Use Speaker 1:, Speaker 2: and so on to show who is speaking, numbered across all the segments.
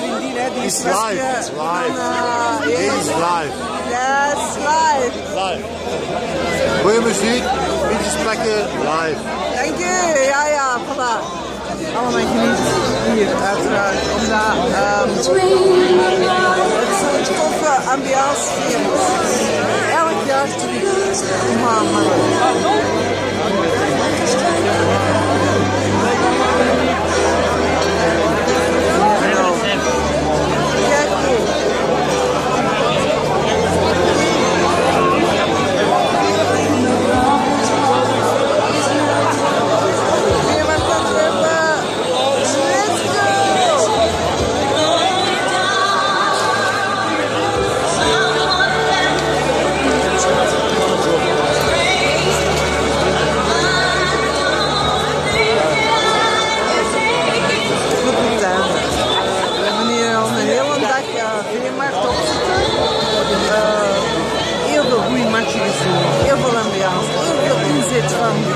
Speaker 1: vriendin, hè? Die
Speaker 2: It's
Speaker 1: is
Speaker 2: live,
Speaker 1: best,
Speaker 2: it's
Speaker 1: eh,
Speaker 2: live.
Speaker 1: van, eh,
Speaker 2: Dit is live.
Speaker 1: Yes, live.
Speaker 2: Live. Goeie muziek, beetje sprekken, live.
Speaker 1: Dank u. Ja, ja, voilà. Allemaal genieten hier, uiteraard. Omdat ehm het zo'n toffe ambiance hier is. Elk jaar terug. Maar, 와.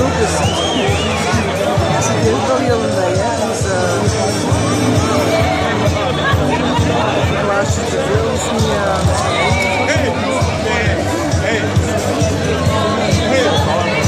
Speaker 1: assuntos